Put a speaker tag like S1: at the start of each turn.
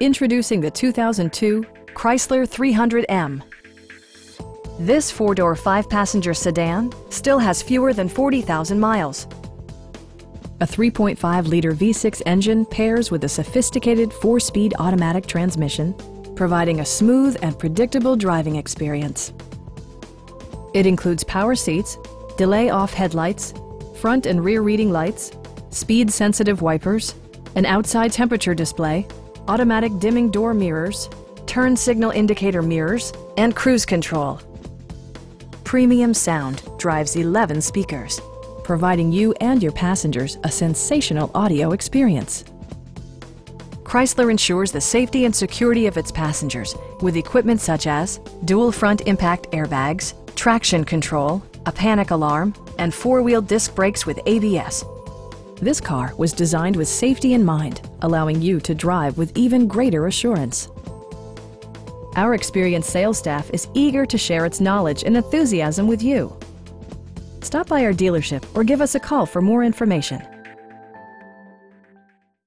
S1: Introducing the 2002 Chrysler 300M. This four-door, five-passenger sedan still has fewer than 40,000 miles. A 3.5-liter V6 engine pairs with a sophisticated four-speed automatic transmission, providing a smooth and predictable driving experience. It includes power seats, delay-off headlights, front and rear reading lights, speed-sensitive wipers, an outside temperature display, automatic dimming door mirrors, turn signal indicator mirrors, and cruise control. Premium sound drives 11 speakers, providing you and your passengers a sensational audio experience. Chrysler ensures the safety and security of its passengers with equipment such as dual front impact airbags, traction control, a panic alarm, and four-wheel disc brakes with ABS. This car was designed with safety in mind, allowing you to drive with even greater assurance. Our experienced sales staff is eager to share its knowledge and enthusiasm with you. Stop by our dealership or give us a call for more information.